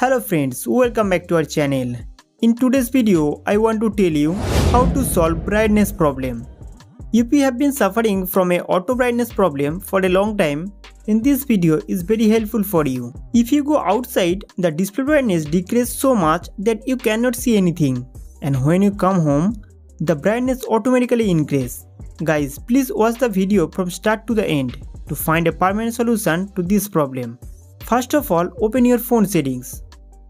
Hello friends, welcome back to our channel. In today's video, I want to tell you how to solve brightness problem. If you have been suffering from a auto brightness problem for a long time, then this video is very helpful for you. If you go outside, the display brightness decreases so much that you cannot see anything. And when you come home, the brightness automatically increases. Guys, please watch the video from start to the end to find a permanent solution to this problem. First of all, open your phone settings.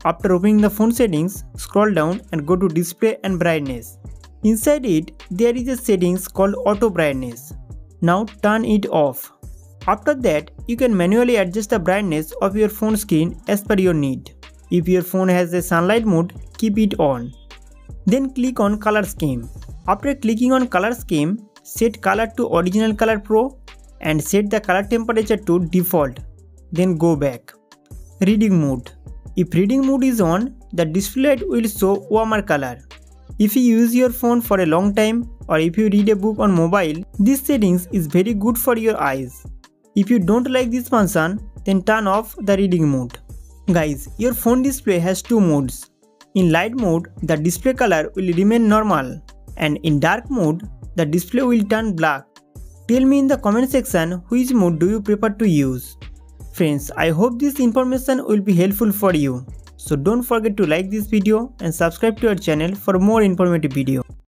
After opening the phone settings, scroll down and go to display and brightness. Inside it, there is a settings called auto brightness. Now turn it off. After that, you can manually adjust the brightness of your phone screen as per your need. If your phone has a sunlight mode, keep it on. Then click on color scheme. After clicking on color scheme, set color to original color pro and set the color temperature to default. Then go back. Reading mode. If reading mode is on, the display will show warmer color. If you use your phone for a long time or if you read a book on mobile, this settings is very good for your eyes. If you don't like this function, then turn off the reading mode. Guys, your phone display has two modes. In light mode, the display color will remain normal and in dark mode, the display will turn black. Tell me in the comment section which mode do you prefer to use. Friends, I hope this information will be helpful for you. So don't forget to like this video and subscribe to our channel for more informative video.